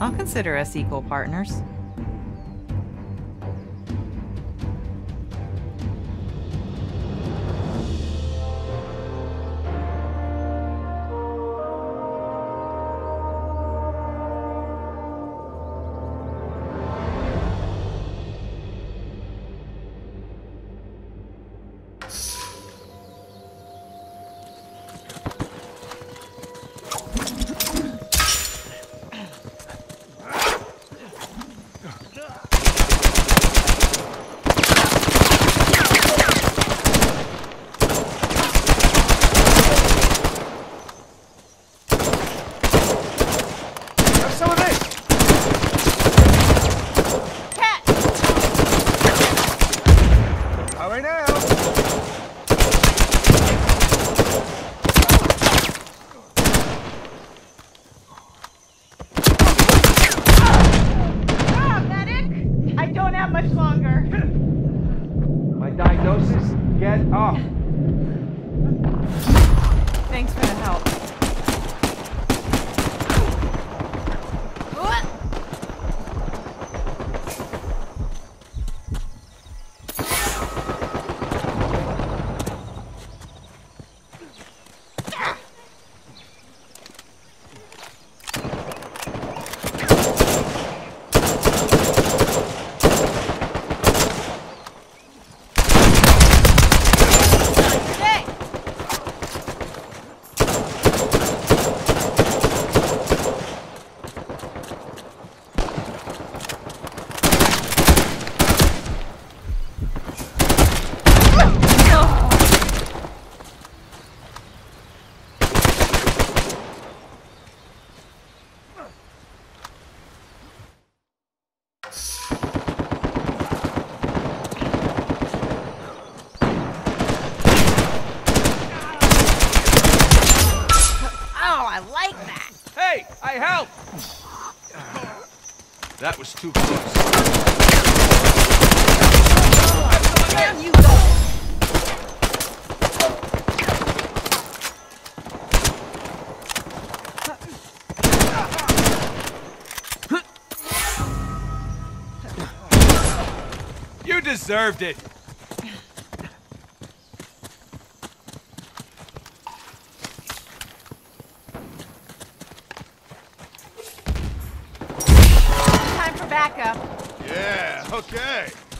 I'll consider us equal partners. too close. You deserved it! Okay.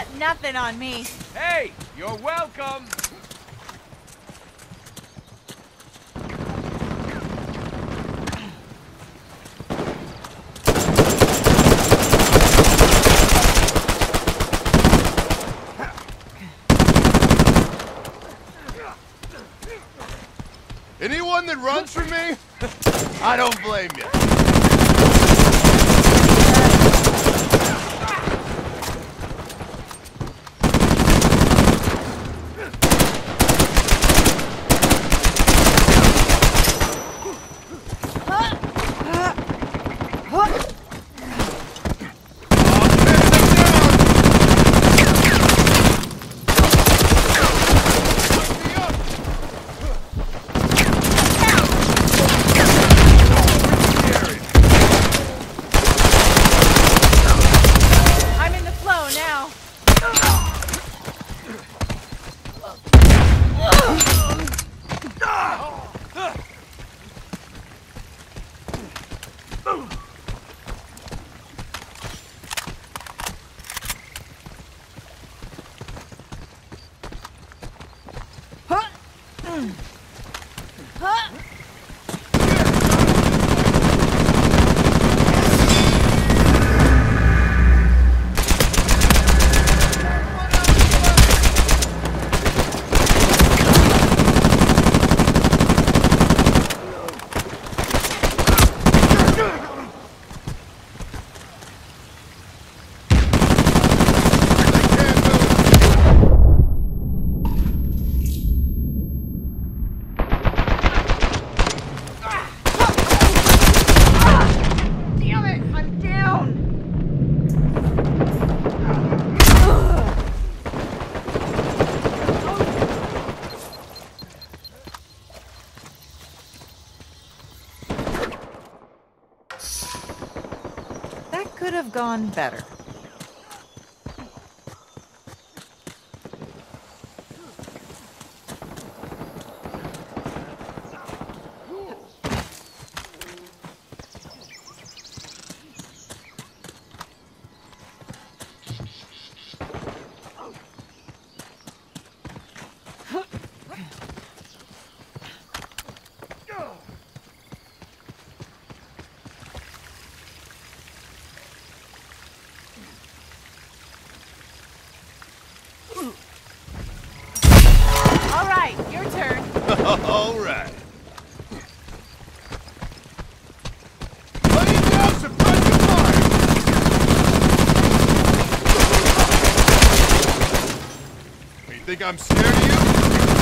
got nothing on me. Hey, you're welcome. Anyone that runs from me, I don't blame you. Think I'm scared of you?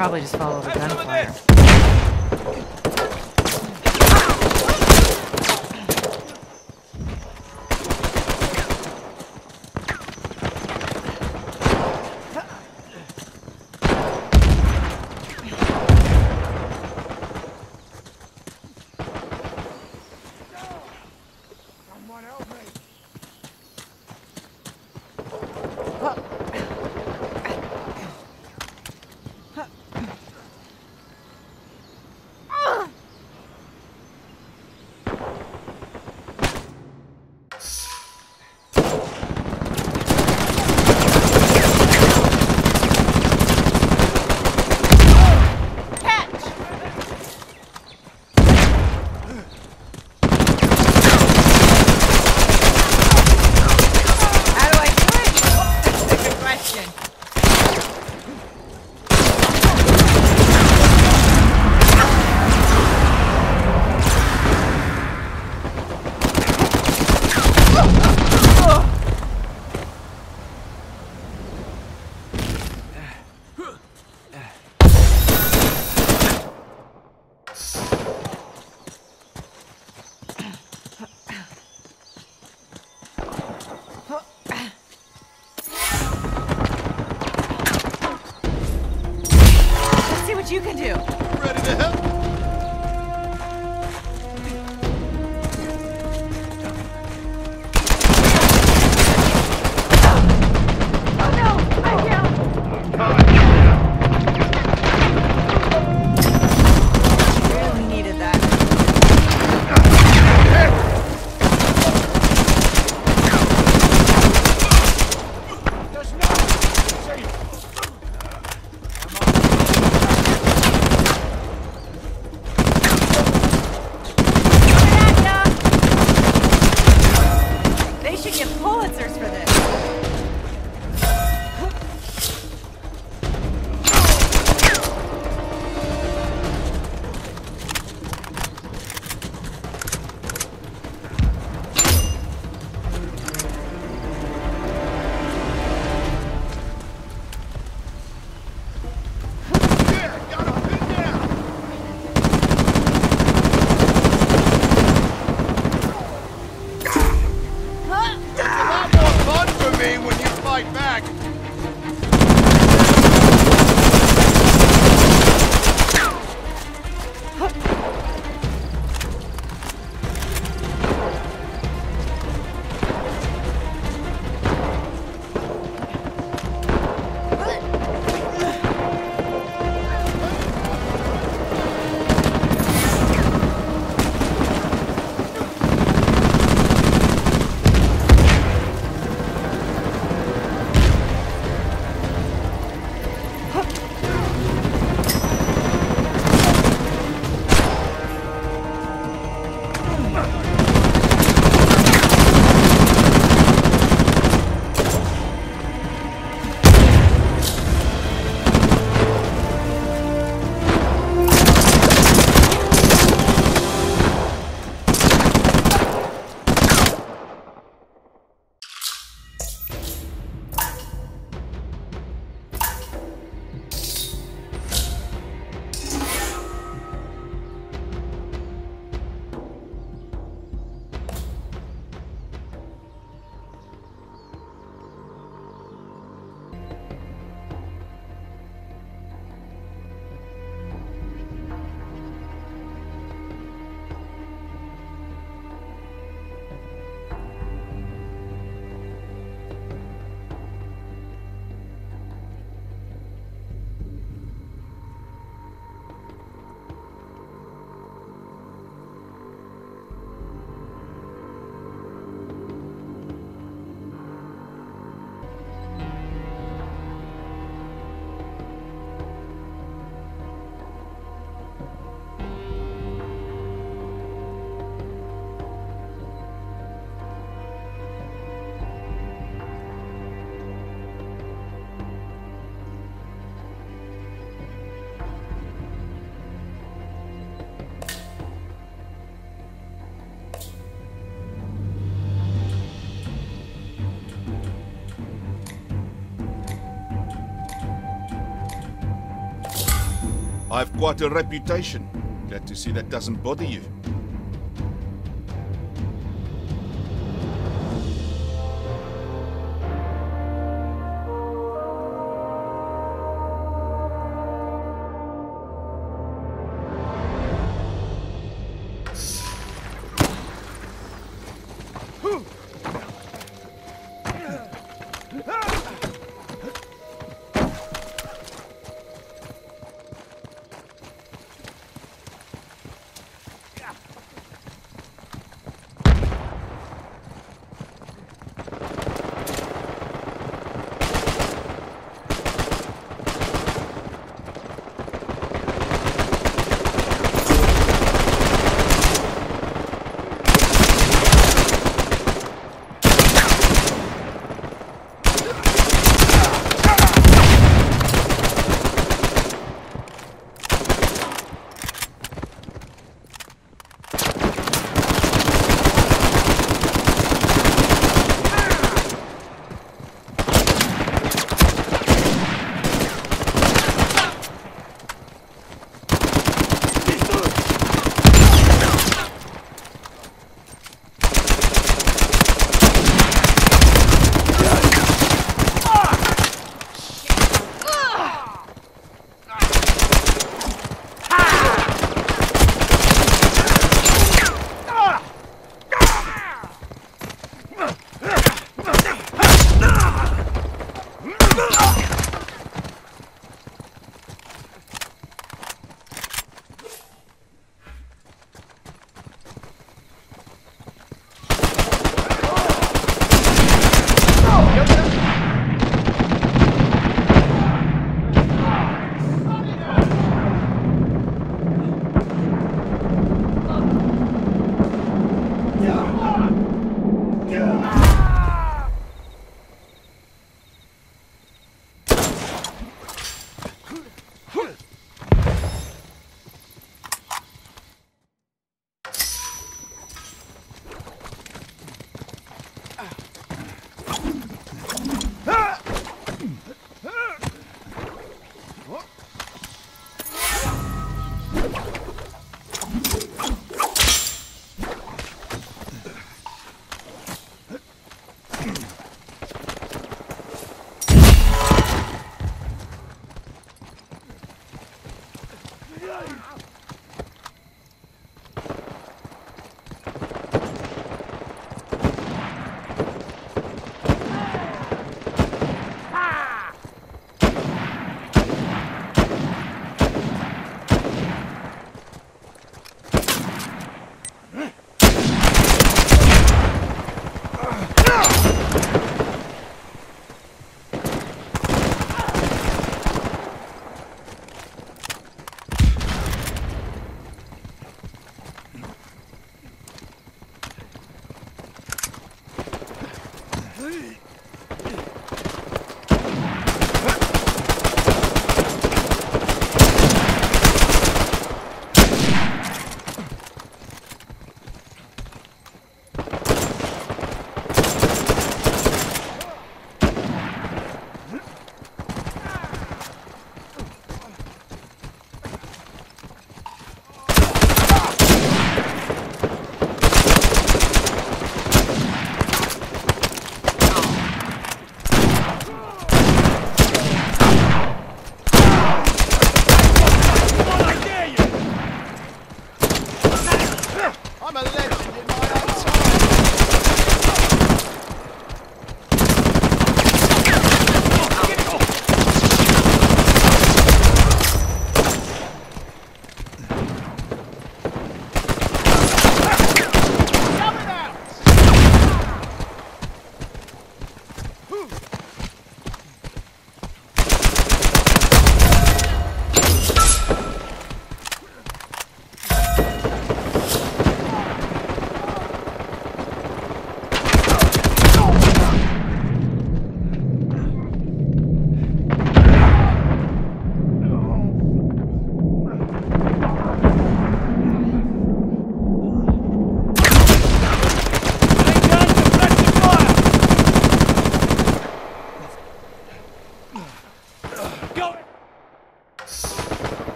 probably just follow the gunfire. I've quite a reputation. Glad to see that doesn't bother you.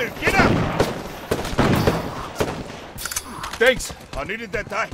Through. Get up! Thanks. I needed that die.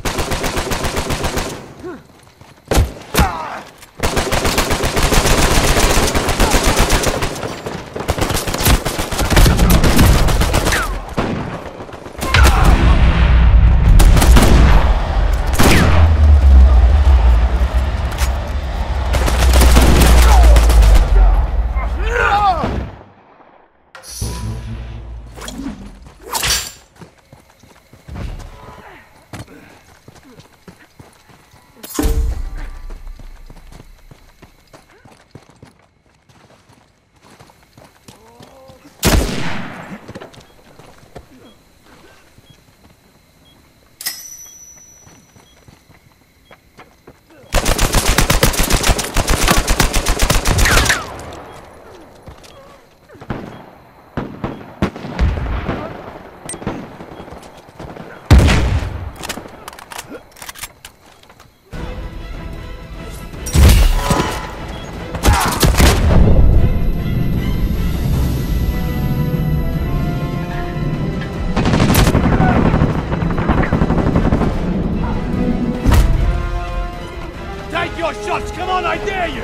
On, I dare you!